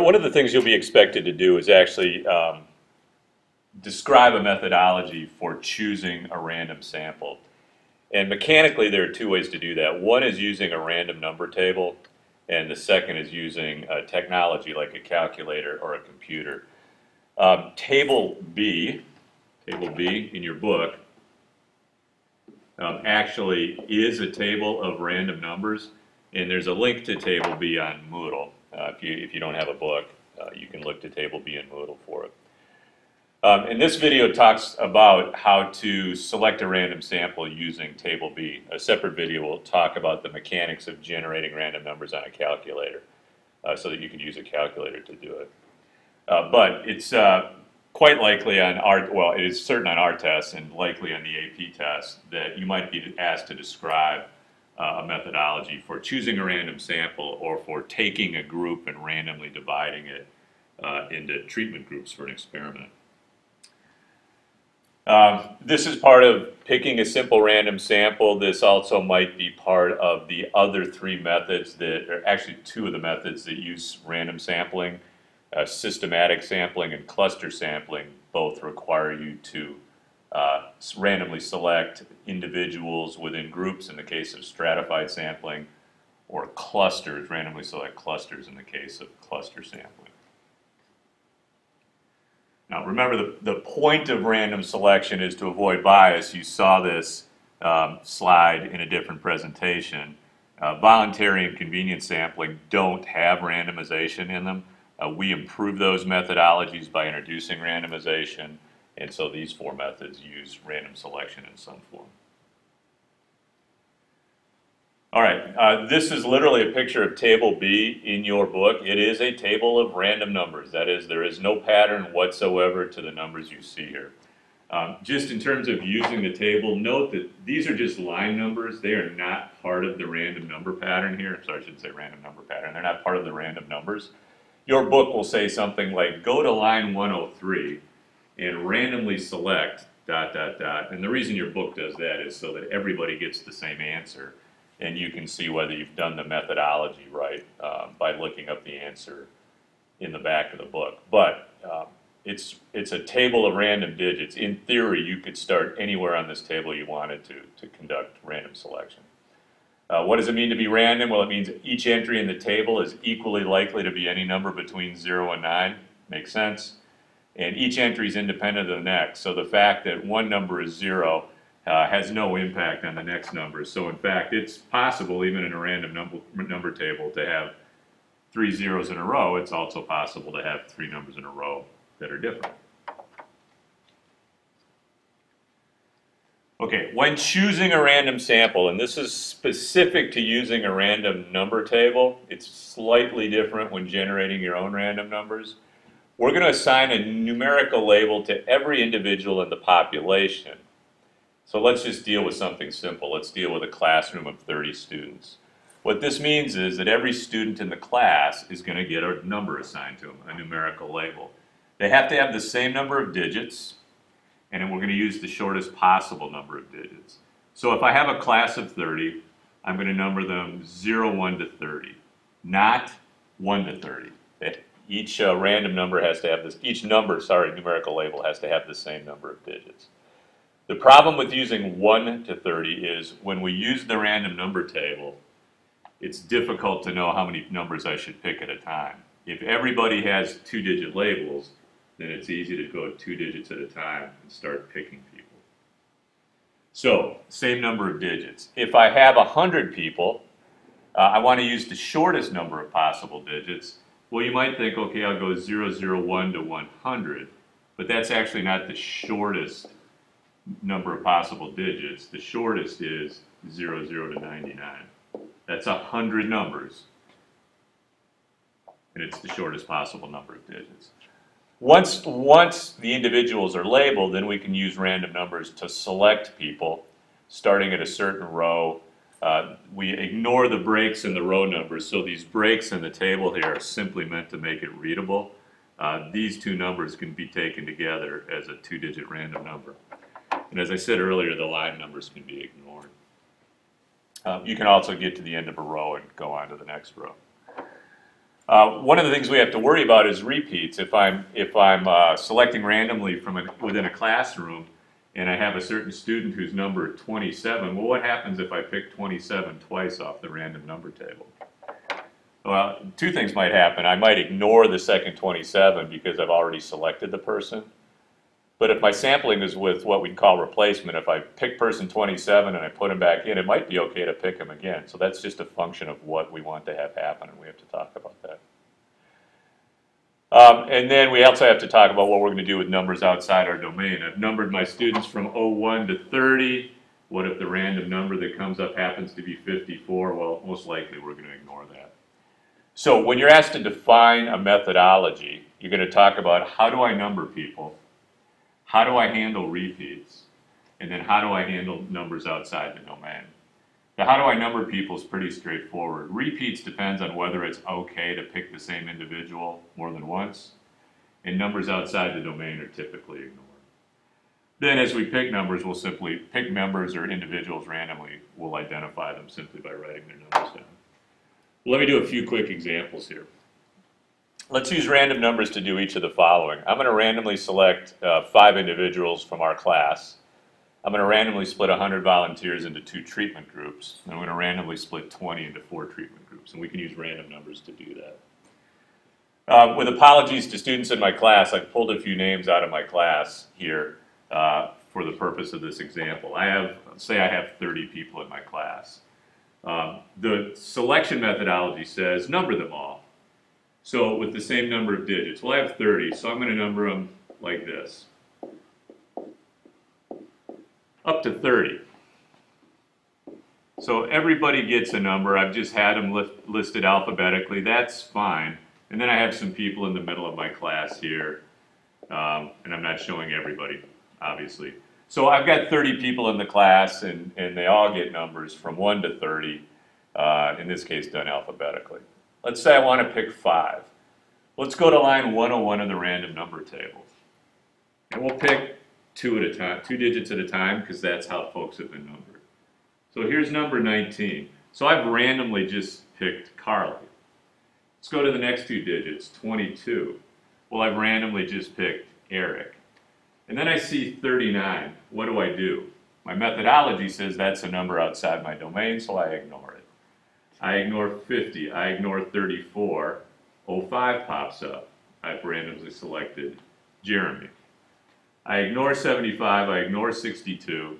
One of the things you'll be expected to do is actually um, describe a methodology for choosing a random sample. And mechanically, there are two ways to do that. One is using a random number table, and the second is using a technology like a calculator or a computer. Um, table B, table B in your book, um, actually is a table of random numbers, and there's a link to table B on Moodle. Uh, if you if you don't have a book, uh, you can look to table B in Moodle for it. Um, and this video talks about how to select a random sample using table B. A separate video will talk about the mechanics of generating random numbers on a calculator uh, so that you can use a calculator to do it. Uh, but it's uh, quite likely on our, well, it is certain on our test and likely on the AP test that you might be asked to describe uh, a methodology for choosing a random sample or for taking a group and randomly dividing it uh, into treatment groups for an experiment. Um, this is part of picking a simple random sample. This also might be part of the other three methods that are actually two of the methods that use random sampling. Uh, systematic sampling and cluster sampling both require you to uh, randomly select individuals within groups in the case of stratified sampling or clusters, randomly select clusters in the case of cluster sampling. Now remember the, the point of random selection is to avoid bias. You saw this um, slide in a different presentation. Uh, voluntary and convenience sampling don't have randomization in them. Uh, we improve those methodologies by introducing randomization, and so these four methods use random selection in some form. All right, uh, this is literally a picture of table B in your book. It is a table of random numbers. That is, there is no pattern whatsoever to the numbers you see here. Um, just in terms of using the table, note that these are just line numbers. They are not part of the random number pattern here. Sorry, I shouldn't say random number pattern. They're not part of the random numbers. Your book will say something like, go to line 103 and randomly select dot, dot, dot. And the reason your book does that is so that everybody gets the same answer and you can see whether you've done the methodology right um, by looking up the answer in the back of the book. But um, it's it's a table of random digits. In theory, you could start anywhere on this table you wanted to to conduct random selection. Uh, what does it mean to be random? Well, it means each entry in the table is equally likely to be any number between 0 and 9. Makes sense? And each entry is independent of the next. So the fact that one number is 0 uh, has no impact on the next numbers. So in fact, it's possible, even in a random number, number table, to have three zeros in a row. It's also possible to have three numbers in a row that are different. Okay, when choosing a random sample, and this is specific to using a random number table, it's slightly different when generating your own random numbers. We're going to assign a numerical label to every individual in the population. So let's just deal with something simple. Let's deal with a classroom of 30 students. What this means is that every student in the class is going to get a number assigned to them, a numerical label. They have to have the same number of digits, and we're going to use the shortest possible number of digits. So if I have a class of 30, I'm going to number them 0, 1 to 30, not 1 to 30. Each uh, random number has to have this, each number, sorry, numerical label has to have the same number of digits. The problem with using 1 to 30 is when we use the random number table, it's difficult to know how many numbers I should pick at a time. If everybody has two-digit labels, then it's easy to go two digits at a time and start picking people. So, same number of digits. If I have 100 people, uh, I want to use the shortest number of possible digits. Well, you might think, okay, I'll go 001 to 100, but that's actually not the shortest number of possible digits, the shortest is 00 to 99. That's 100 numbers, and it's the shortest possible number of digits. Once, once the individuals are labeled, then we can use random numbers to select people, starting at a certain row. Uh, we ignore the breaks in the row numbers, so these breaks in the table here are simply meant to make it readable. Uh, these two numbers can be taken together as a two-digit random number. And as I said earlier, the line numbers can be ignored. Um, you can also get to the end of a row and go on to the next row. Uh, one of the things we have to worry about is repeats. If I'm, if I'm uh, selecting randomly from a, within a classroom and I have a certain student who's number 27, well, what happens if I pick 27 twice off the random number table? Well, two things might happen. I might ignore the second 27 because I've already selected the person. But if my sampling is with what we'd call replacement, if I pick person 27 and I put him back in, it might be okay to pick him again. So that's just a function of what we want to have happen, and we have to talk about that. Um, and then we also have to talk about what we're going to do with numbers outside our domain. I've numbered my students from 01 to 30. What if the random number that comes up happens to be 54? Well, most likely we're going to ignore that. So when you're asked to define a methodology, you're going to talk about how do I number people, how do I handle repeats, and then how do I handle numbers outside the domain. The how do I number people is pretty straightforward. Repeats depends on whether it's okay to pick the same individual more than once, and numbers outside the domain are typically ignored. Then as we pick numbers, we'll simply pick members or individuals randomly. We'll identify them simply by writing their numbers down. Let me do a few quick examples here. Let's use random numbers to do each of the following. I'm going to randomly select uh, five individuals from our class. I'm going to randomly split 100 volunteers into two treatment groups. and I'm going to randomly split 20 into four treatment groups, and we can use random numbers to do that. Uh, with apologies to students in my class, I've pulled a few names out of my class here uh, for the purpose of this example. I have, say I have 30 people in my class. Um, the selection methodology says number them all. So with the same number of digits. Well, I have 30, so I'm going to number them like this. Up to 30. So everybody gets a number. I've just had them list, listed alphabetically. That's fine. And then I have some people in the middle of my class here. Um, and I'm not showing everybody, obviously. So I've got 30 people in the class, and, and they all get numbers from 1 to 30, uh, in this case done alphabetically. Let's say I want to pick 5. Let's go to line 101 of the random number table. And we'll pick two at a time, two digits at a time, because that's how folks have been numbered. So here's number 19. So I've randomly just picked Carly. Let's go to the next two digits, 22. Well, I've randomly just picked Eric. And then I see 39. What do I do? My methodology says that's a number outside my domain, so I ignore it. I ignore 50. I ignore 34. 05 pops up. I've randomly selected Jeremy. I ignore 75. I ignore 62.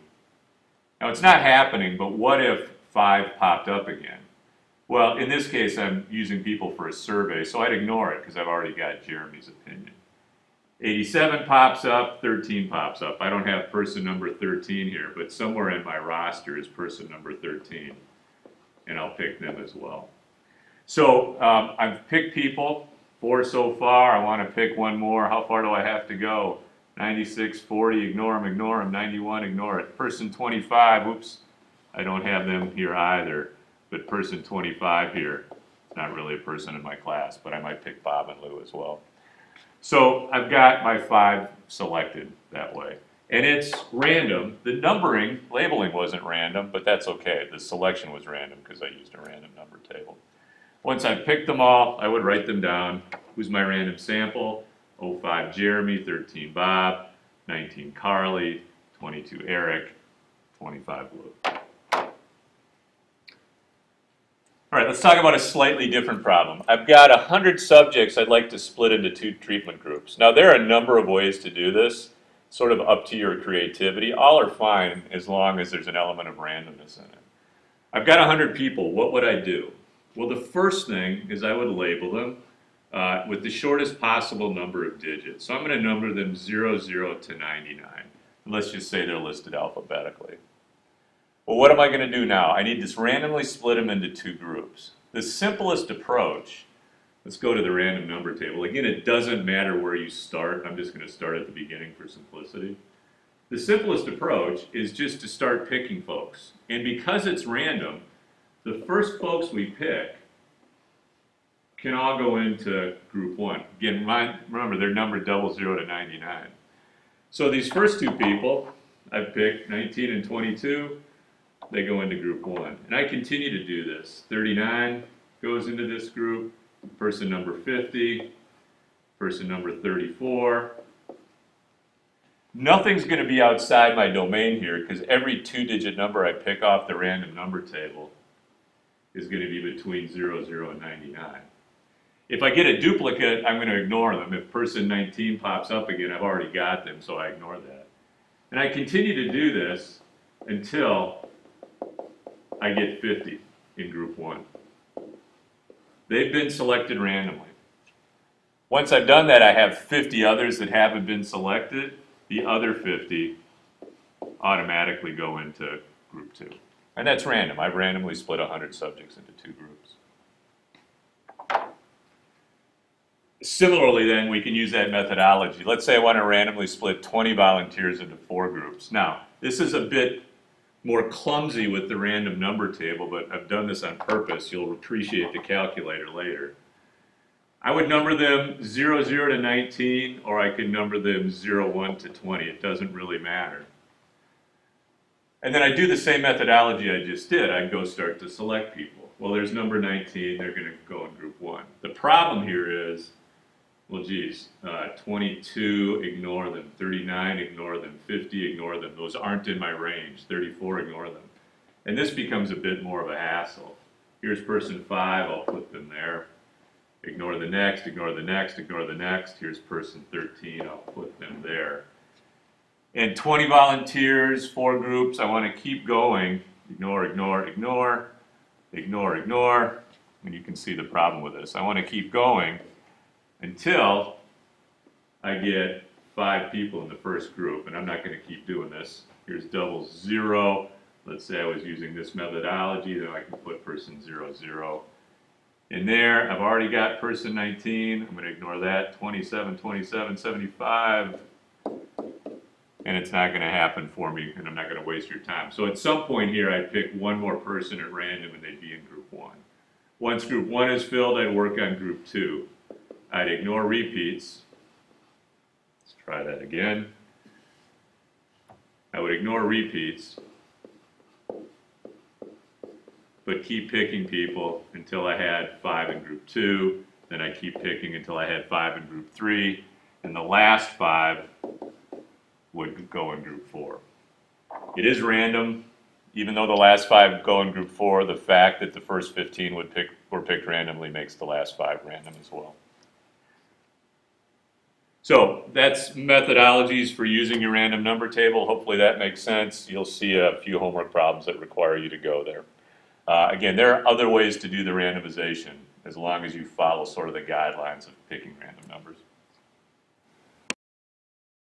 Now, it's not happening, but what if 5 popped up again? Well, in this case, I'm using people for a survey, so I'd ignore it because I've already got Jeremy's opinion. 87 pops up, 13 pops up. I don't have person number 13 here, but somewhere in my roster is person number 13, and I'll pick them as well. So um, I've picked people, four so far. I want to pick one more. How far do I have to go? 96, 40, ignore them, ignore them. 91, ignore it. Person 25, oops, I don't have them here either, but person 25 here, it's not really a person in my class, but I might pick Bob and Lou as well. So I've got my five selected that way. And it's random. The numbering, labeling wasn't random, but that's okay. The selection was random because I used a random number table. Once I picked them all, I would write them down. Who's my random sample? 05 Jeremy, 13 Bob, 19 Carly, 22 Eric, 25 Luke. All right, let's talk about a slightly different problem. I've got 100 subjects I'd like to split into two treatment groups. Now, there are a number of ways to do this, sort of up to your creativity. All are fine as long as there's an element of randomness in it. I've got 100 people. What would I do? Well, the first thing is I would label them uh, with the shortest possible number of digits. So I'm going to number them 00 to 99. Let's just say they're listed alphabetically. Well, what am I going to do now? I need to randomly split them into two groups. The simplest approach, let's go to the random number table. Again, it doesn't matter where you start. I'm just going to start at the beginning for simplicity. The simplest approach is just to start picking folks. And because it's random, the first folks we pick can all go into group one. Again, remember, they're numbered double zero to 99. So these first two people, I've picked 19 and 22 they go into group one. And I continue to do this. 39 goes into this group, person number 50, person number 34. Nothing's going to be outside my domain here because every two-digit number I pick off the random number table is going to be between 0, 0, and 99. If I get a duplicate, I'm going to ignore them. If person 19 pops up again, I've already got them, so I ignore that. And I continue to do this until I get 50 in group 1. They've been selected randomly. Once I've done that, I have 50 others that haven't been selected. The other 50 automatically go into group 2. And that's random. I've randomly split 100 subjects into two groups. Similarly, then, we can use that methodology. Let's say I want to randomly split 20 volunteers into four groups. Now, this is a bit more clumsy with the random number table, but I've done this on purpose. You'll appreciate the calculator later. I would number them 0, 0 to 19, or I can number them 0, 1 to 20. It doesn't really matter. And then I do the same methodology I just did. I go start to select people. Well, there's number 19. They're going to go in group 1. The problem here is well, geez, uh, 22, ignore them. 39, ignore them. 50, ignore them. Those aren't in my range. 34, ignore them. And this becomes a bit more of a hassle. Here's person 5, I'll put them there. Ignore the next, ignore the next, ignore the next. Here's person 13, I'll put them there. And 20 volunteers, four groups, I want to keep going. Ignore, ignore, ignore, ignore, ignore. And you can see the problem with this. I want to keep going until I get five people in the first group, and I'm not going to keep doing this. Here's double zero. Let's say I was using this methodology, then I can put person zero, zero in there. I've already got person 19. I'm going to ignore that. 27, 27, 75. And it's not going to happen for me, and I'm not going to waste your time. So at some point here, I'd pick one more person at random, and they'd be in group one. Once group one is filled, I'd work on group two. I'd ignore repeats. Let's try that again. I would ignore repeats, but keep picking people until I had five in group two. Then I keep picking until I had five in group three. And the last five would go in group four. It is random, even though the last five go in group four, the fact that the first 15 would pick, were picked randomly makes the last five random as well. So that's methodologies for using your random number table. Hopefully that makes sense. You'll see a few homework problems that require you to go there. Uh, again, there are other ways to do the randomization as long as you follow sort of the guidelines of picking random numbers.